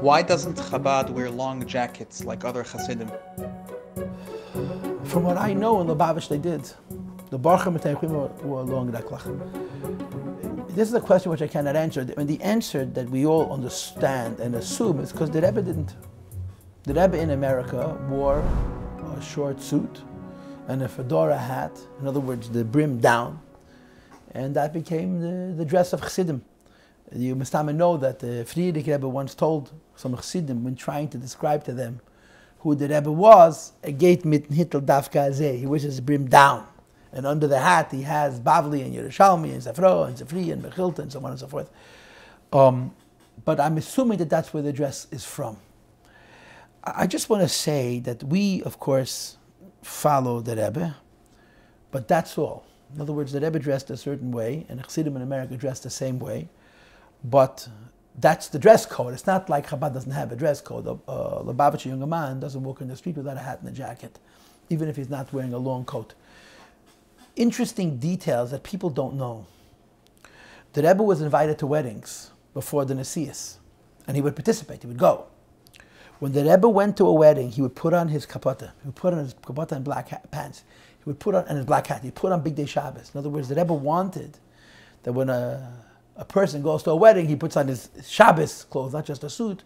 Why doesn't Chabad wear long jackets like other Hasidim? From what I know in Lubavitch, they did. The Baruch HaMatayachim wore long reklach. This is a question which I cannot answer. And the answer that we all understand and assume is because the Rebbe didn't. The Rebbe in America wore a short suit and a fedora hat, in other words, the brim down, and that became the, the dress of Chassidim. You must know that the Frierdiker Rebbe once told some Chassidim when trying to describe to them who the Rebbe was, a gate mit hittel dafka He wishes his brim down. And under the hat he has Bavli and Yerushalmi and Sifra and Sifri and Mechilta and so on and so forth. Um, but I'm assuming that that's where the dress is from. I just want to say that we, of course, follow the Rebbe, but that's all. In other words, the Rebbe dressed a certain way, and Chassidim in America dressed the same way, but that's the dress code. It's not like Chabad doesn't have a dress code. A uh, Lubavitcher young man doesn't walk in the street without a hat and a jacket, even if he's not wearing a long coat. Interesting details that people don't know. The Rebbe was invited to weddings before the Nesius, and he would participate, he would go. When the Rebbe went to a wedding, he would put on his kapota. He would put on his kapota and black hat, pants. He would put on and his black hat. He put on bigdei Shabbos. In other words, the Rebbe wanted that when a, a person goes to a wedding, he puts on his Shabbos clothes, not just a suit,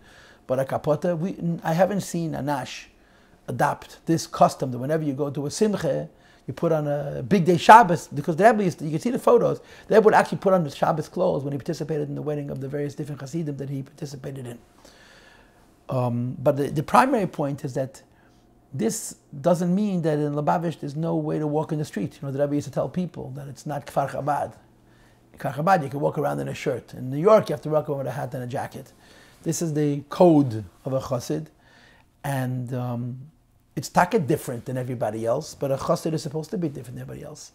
but a kapota. We, I haven't seen Anash adopt this custom that whenever you go to a simcha, you put on a bigdei Shabbos because the Rebbe used to, you can see the photos. The Rebbe would actually put on his Shabbos clothes when he participated in the wedding of the various different Hasidim that he participated in. Um, but the, the, primary point is that this doesn't mean that in Lubavitch there's no way to walk in the street. You know, the Rebbe used to tell people that it's not Kfar Chabad. Chabad, you can walk around in a shirt. In New York, you have to walk around with a hat and a jacket. This is the code of a chassid, and um, it's taka different than everybody else, but a chassid is supposed to be different than everybody else.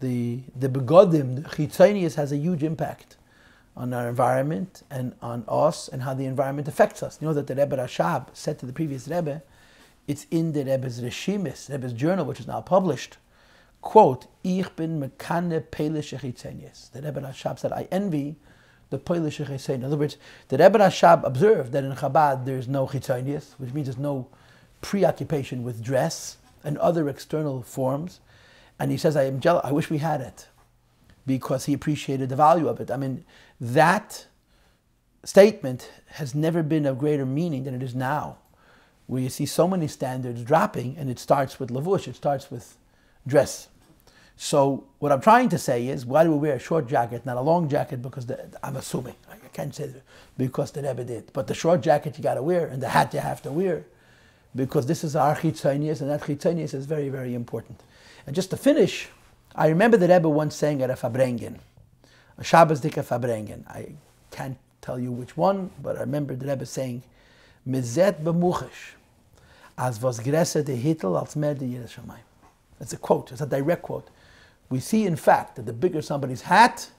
The, the begodim, the chitzonius has a huge impact on our environment and on us and how the environment affects us. You know that the Rebbe Rashab said to the previous Rebbe, it's in the Rebbe's Reshimis, Rebbe's journal, which is now published. Quote, Ich bin mekane pele The Rebbe Rashab said, I envy the pele In other words, the Rebbe Rashab observed that in Chabad there's no chitzonius, which means there's no preoccupation with dress and other external forms. And he says, I am jealous, I wish we had it because he appreciated the value of it. I mean, that statement has never been of greater meaning than it is now, where you see so many standards dropping, and it starts with levush, it starts with dress. So what I'm trying to say is, why do we wear a short jacket, not a long jacket? Because the, I'm assuming I can't say that because the Rebbe did, but the short jacket you got to wear, and the hat you have to wear, because this is our chitzonius, and that chitzonius is very, very important. And just to finish, I remember the Rebbe once saying at a Farbrengen, a Shabbos Dika Farbrengen. I can't tell you which one, but I remember the Rebbe saying, Mizet b'muchesh, as was gresse de hitel als mer de. That's a quote, it's a direct quote we see in fact that the bigger somebody's hat,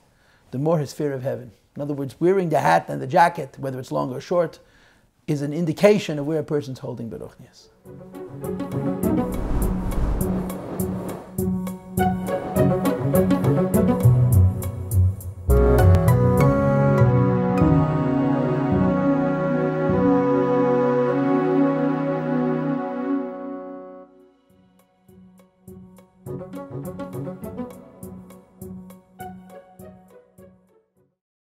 the more his fear of heaven. In other words, wearing the hat and the jacket, whether it's long or short, is an indication of where a person's holding Beruchnias. Thank